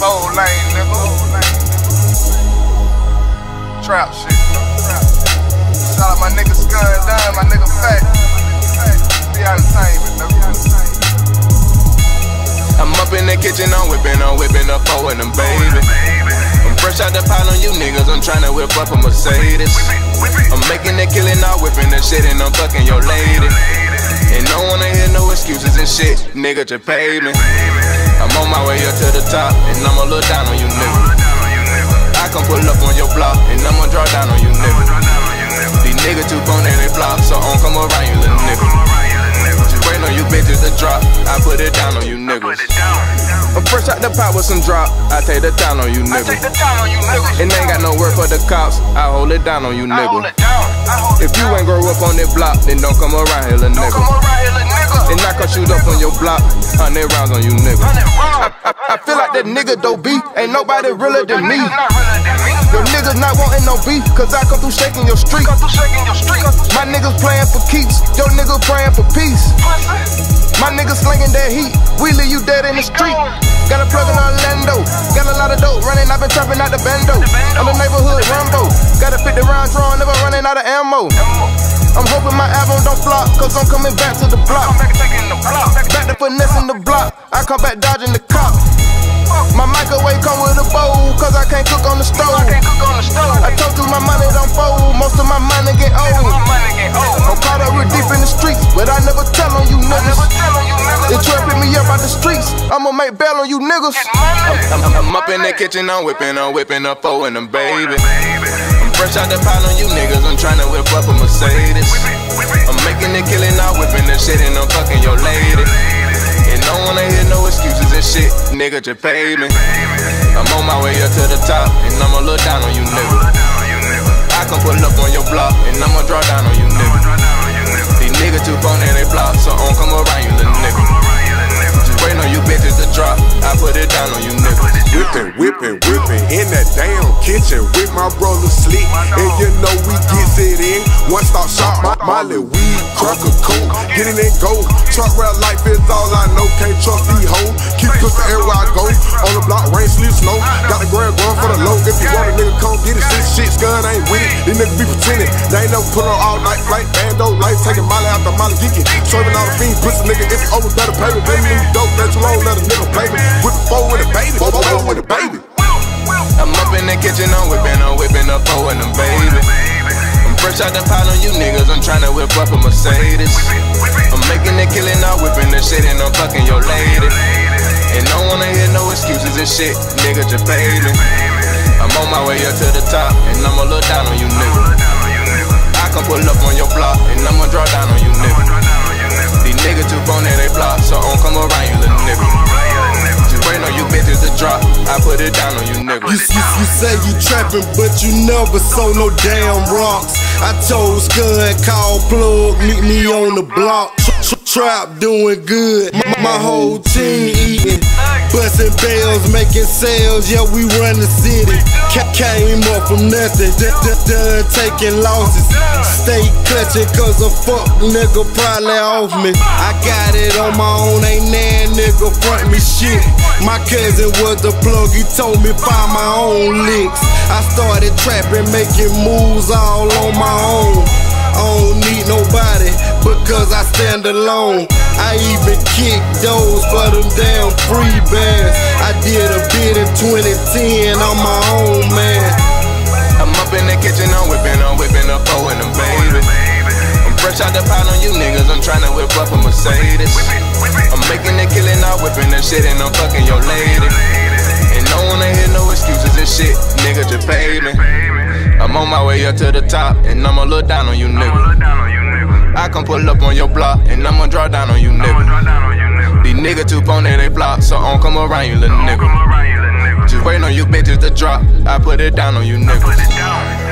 four lane, nigga. Trap shit. Shout out my nigga Scud Dunn, my nigga Fat. Be entertainment, nigga. I'm up in the kitchen, I'm whipping, I'm whipping up four and them baby. I'm fresh out the pile on you niggas, I'm tryna whip up a Mercedes. I'm making that killing, I'm whipping the shit, and I'm fucking your lady. And no wanna hear no excuses and shit, nigga, just pay me. I'm on my way up to the top, and I'ma look down on you niggas. I can pull up on your block, and I'ma draw down on you niggas. These niggas too bone and they flop, so I don't come around you little nigga. Just waiting on you bitches to drop, I put it down on you niggas. I'm fresh out the pot with some drop, I take the town on you niggas. the time on you niggas. And ain't got no word for the cops, I hold it down on you niggas. it down. I hold it If you ain't grow up on that block, then don't come around here, little Don't nigga. come around here, little nigga. And I can shoot up on your block, hundred rounds on you. Hundred rounds. I, I feel like that nigga dope beat, ain't nobody realer than me. Niggas not realer than me. Your niggas not wanting no beef, cause I come through shaking your street. Come through shaking your street. My niggas playing for keeps, your niggas praying for peace. My niggas slinging that heat, we leave you dead in the street. Got a plug in Orlando, got a lot of dope running, i been trapping out the bando. I'm the neighborhood Rambo, got a 50 round drawn, never running out of ammo. I'm hoping my album don't flop, cause I'm coming back to the block. I'm back taking the block. Back to finessing the block, I come back dodging the cop. My microwave come with a bowl, cause I can't cook on the stove. I can't cook on the stove. I told you my money don't fold, most of my money get old. My old. money get old. I'm caught up real deep in the streets, but I never tell on you niggas. tell on you They niggas. trapping me up out the streets, I'ma make bail on you niggas. Get money. I'm, I'm up in the kitchen, I'm whipping, I'm whipping up four and them baby. Fresh out the pile on you niggas, I'm tryna whip up a Mercedes. I'm making the killing, I'm whipping the shit, and I'm fucking your lady. And no one wanna hear no excuses and shit, nigga, just pay me. I'm on my way up to the top, and I'ma look down on you niggas. I can pull up on your block, and I'ma draw down on you niggas. Whipping, whipping, whipping in that damn kitchen with my brother Slick. And you know we gets it in. One stop shop, my Molly weed, crack a coke. Get in and go. Truck rap life is all I know. Can't trust these hoes. Keep pushing everywhere I go. On the block, rain, sleep, snow. Got the grand going for the low. If you want a nigga, come get it. Shit, shit, gun ain't with it. These niggas be pretending. They ain't never put on all night flight. Bando life, taking Molly after Molly geeking. Serving all the fiends, pussy nigga. If you over, better pay me. Baby, you dope, that's you long, let a nigga play me. With the four with a I'm the pile on you niggas, I'm tryna whip up a Mercedes. I'm making the killing, I'm whipping the shit, and I'm fucking your lady. And don't wanna hear no excuses and shit, nigga, just pay me. I'm on my way up to the top, and I'ma look down on you niggas. I can pull up on your block, and I'ma draw down on you niggas. These niggas too bone they flop, so I don't come around you little niggas. Just waiting on you bitches to drop, I put it down on you You, you, you say you trapping, but you never sold no damn rocks. I told Scud, call plug, meet me on the block. Tr- tr- Trap doing good, my, whole team eating, busting bells, making sales. Yeah, we run the city. Ca- came up from nothing, done taking losses. Stay clutching, cause a fuck nigga probably off me. I got it on my own, ain't that nigga front me shit. My cousin was the plug, he told me find my own licks. I started trapping, making moves all on my own. I don't need nobody because I stand alone. I even kick those for them damn free bands. I did a bit in 2010 on my own, man. I'm up in the kitchen, I'm whipping, I'm whipping up four and them baby. I'm fresh out the pile on you niggas, I'm tryna whip up a Mercedes. I'm making the killing, I'm whipping the shit, and I'm fucking your lady. And don't wanna hear no excuses and shit, nigga, just pay me. I'm on my way up to the top, and I'ma look down on you niggas. I can pull up on your block, and I'ma draw down on you nigga. These niggas too and they flop, so I don't come around you little nigga. Just waiting on you bitches to drop, I put it down on you niggas.